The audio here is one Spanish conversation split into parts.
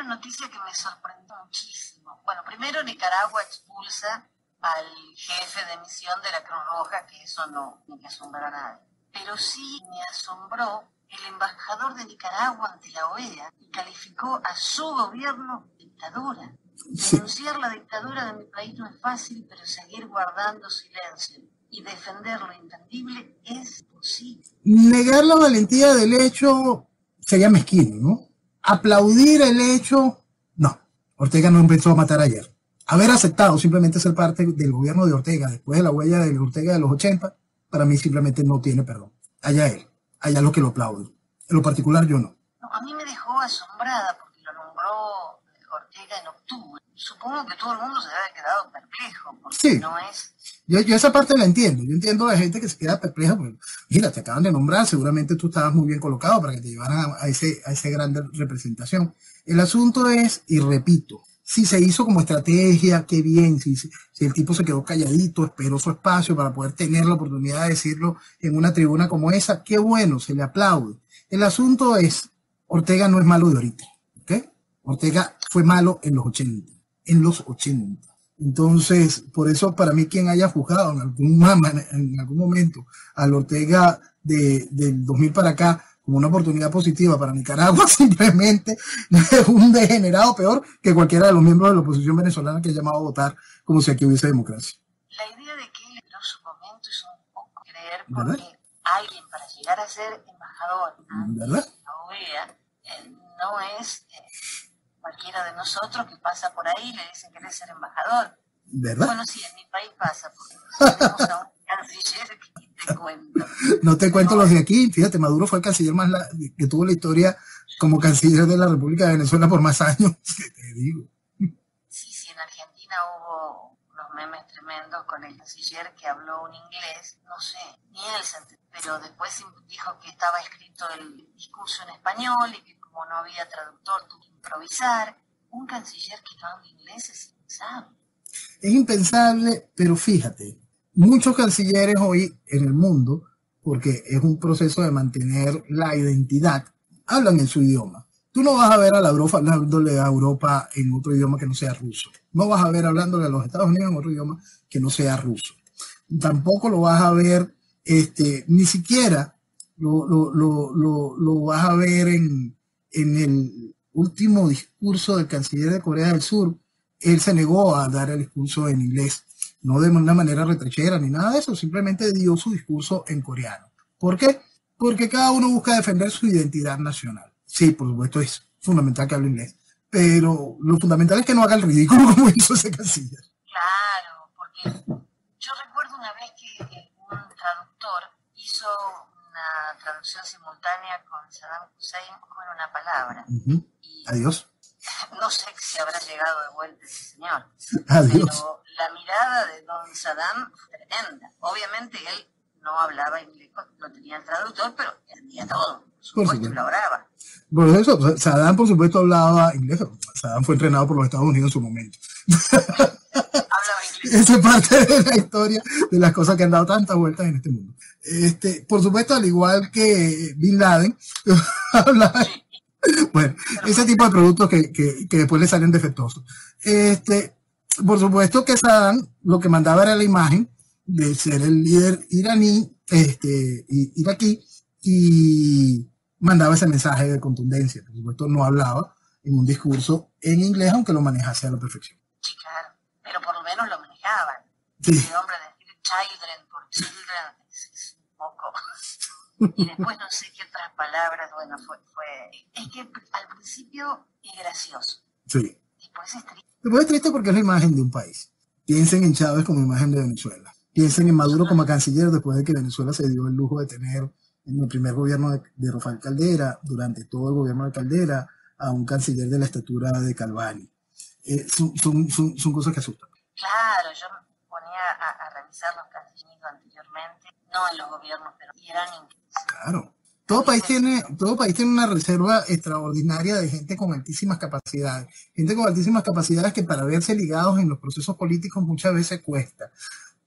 una noticia que me sorprendió muchísimo. Bueno, primero Nicaragua expulsa al jefe de misión de la Cruz Roja, que eso no me asombra a nadie. Pero sí me asombró el embajador de Nicaragua ante la OEA y calificó a su gobierno dictadura. Denunciar la dictadura de mi país no es fácil, pero seguir guardando silencio y defender lo intangible es posible. Negar la valentía del hecho sería mezquino, ¿no? Aplaudir el hecho, no. Ortega no empezó a matar ayer. Haber aceptado simplemente ser parte del gobierno de Ortega después de la huella de Ortega de los 80, para mí simplemente no tiene perdón. Allá él, allá lo que lo aplauden. En lo particular yo no. no a mí me dejó asombrada porque lo nombró Ortega en octubre. Supongo que todo el mundo se debe quedado perplejo, porque sí. no es yo, yo, esa parte la entiendo. Yo entiendo a la gente que se queda perpleja. Porque, mira, te acaban de nombrar, seguramente tú estabas muy bien colocado para que te llevaran a, ese, a esa gran representación. El asunto es, y repito, si se hizo como estrategia, qué bien. Si, si, el tipo se quedó calladito, esperó su espacio para poder tener la oportunidad de decirlo en una tribuna como esa, qué bueno, se le aplaude. El asunto es, Ortega no es malo de ahorita. ¿ok? Ortega fue malo en los 80. En los 80 entonces, por eso para mí quien haya juzgado en algún, en algún momento al Ortega de, del 2000 para acá como una oportunidad positiva para Nicaragua, simplemente es un degenerado peor que cualquiera de los miembros de la oposición venezolana que ha llamado a votar como si aquí hubiese democracia. La idea de que él en su momento es un poco creer porque alguien para llegar a ser embajador ¿verdad? la OEA eh, no es... Eh, cualquiera de nosotros que pasa por ahí le dicen que ser embajador. ¿Verdad? Bueno, sí, en mi país pasa, porque tenemos a un canciller que te cuento. No te cuento los de aquí, fíjate, Maduro fue el canciller más que tuvo la historia como canciller de la República de Venezuela por más años, te digo. Sí, sí, en Argentina hubo unos memes tremendos con el canciller que habló un inglés, no sé, ni él se pero después dijo que estaba escrito el discurso en español y que como no había traductor, tuvo que improvisar. Un canciller que no habla inglés es impensable. Es impensable, pero fíjate, muchos cancilleres hoy en el mundo, porque es un proceso de mantener la identidad, hablan en su idioma. Tú no vas a ver a la Europa hablándole a Europa en otro idioma que no sea ruso. No vas a ver hablándole a los Estados Unidos en otro idioma que no sea ruso. Tampoco lo vas a ver, este, ni siquiera lo, vas a ver en, en el último discurso del canciller de Corea del Sur, él se negó a dar el discurso en inglés, no de una manera retrechera ni nada de eso, simplemente dio su discurso en coreano. ¿Por qué? Porque cada uno busca defender su identidad nacional. Sí, por supuesto es fundamental que hable inglés, pero lo fundamental es que no haga el ridículo como hizo ese canciller. Claro, porque hizo traducción simultánea con Saddam Hussein con una palabra. Adiós. No sé si habrá llegado de vuelta ese señor. Pero la mirada de don Saddam fue tremenda. Obviamente él no hablaba inglés, no tenía el traductor, pero entendía todo. Por supuesto, lo hablaba. Por eso, Saddam por supuesto hablaba inglés. Saddam fue entrenado por los Estados Unidos en su momento. Esa es parte de la historia de las cosas que han dado tantas vueltas en este mundo. Este, por supuesto, al igual que Bin Laden, bueno, ese tipo de productos que, que, que, después le salen defectuosos. Este, por supuesto que Saddam lo que mandaba era la imagen de ser el líder iraní, este, iraquí, y mandaba ese mensaje de contundencia. Por supuesto, no hablaba en un discurso en inglés, aunque lo manejase a la perfección. Sí, claro, pero por lo menos lo. Ese hombre decir children por children es, un poco. y después no sé qué otras palabras, bueno, fue, fue. Es que al principio es gracioso. Sí. Después es triste. Después es triste porque es la imagen de un país. Piensen en Chávez como imagen de Venezuela. Piensen en Maduro como canciller después de que Venezuela se dio el lujo de tener en el primer gobierno de, de Rafael Caldera, durante todo el gobierno de Caldera, a un canciller de la estatura de Calvani. Eh, son, son, son, son, cosas que asustan. Claro, yo a, a revisar los cancilleros anteriormente, no en los gobiernos, pero eran increíbles. Claro. Todo país, tiene, todo país tiene una reserva extraordinaria de gente con altísimas capacidades. Gente con altísimas capacidades que para verse ligados en los procesos políticos muchas veces cuesta.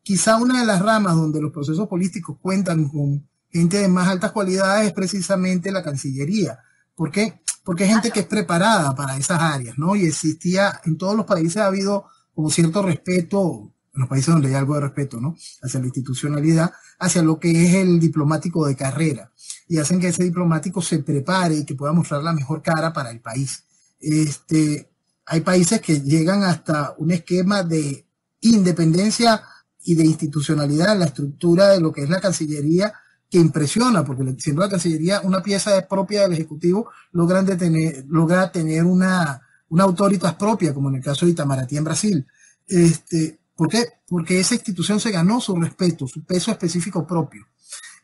Quizá una de las ramas donde los procesos políticos cuentan con gente de más altas cualidades es precisamente la Cancillería. ¿Por qué? porque hay gente que es preparada para esas áreas, ¿no? Y existía, en todos los países ha habido como cierto respeto, en los países donde hay algo de respeto, ¿no? Hacia la institucionalidad, hacia lo que es el diplomático de carrera. Y hacen que ese diplomático se prepare y que pueda mostrar la mejor cara para el país. Este, hay países que llegan hasta un esquema de independencia y de institucionalidad en la estructura de lo que es la Cancillería que impresiona, porque siendo la Cancillería una pieza propia del Ejecutivo, logran tener, logra tener una, una autoritas propia, como en el caso de Itamaraty en Brasil. Este, ¿Por qué? Porque esa institución se ganó su respeto, su peso específico propio.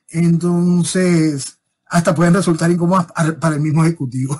Entonces, hasta pueden resultar incómodas para el mismo Ejecutivo.